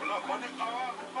Hola, pones abajo.